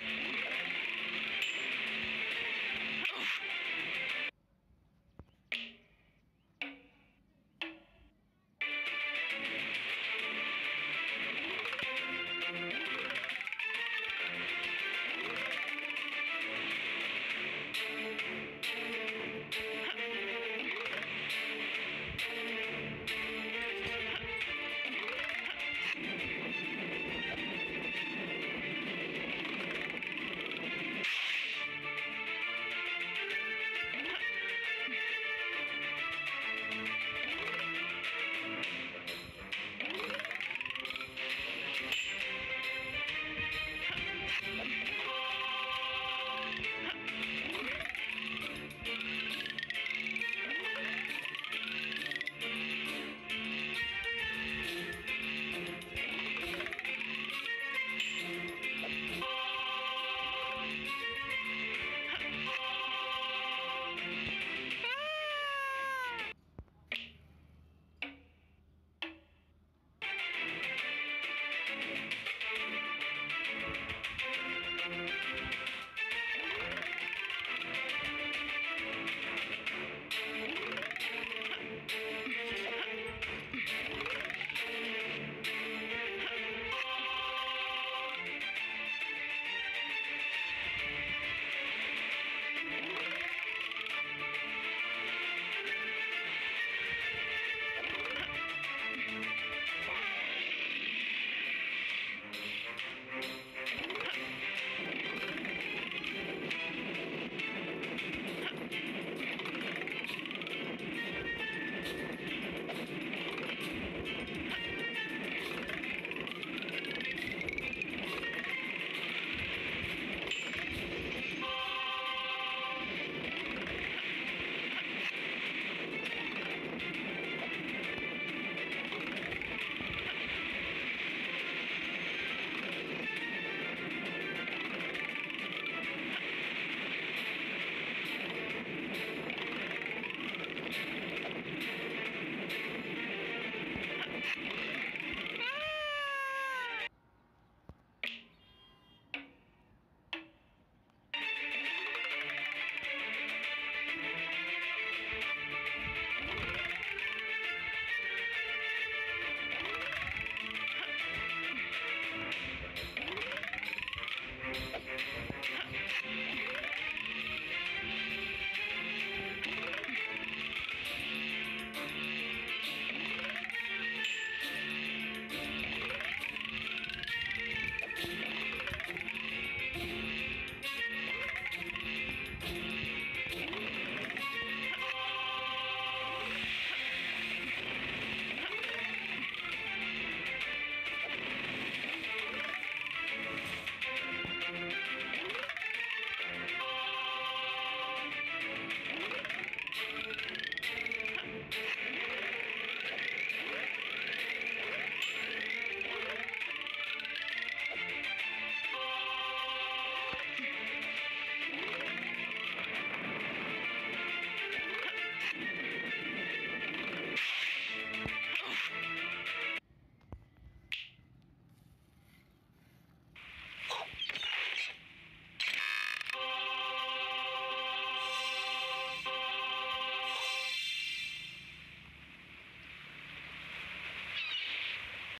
Yeah.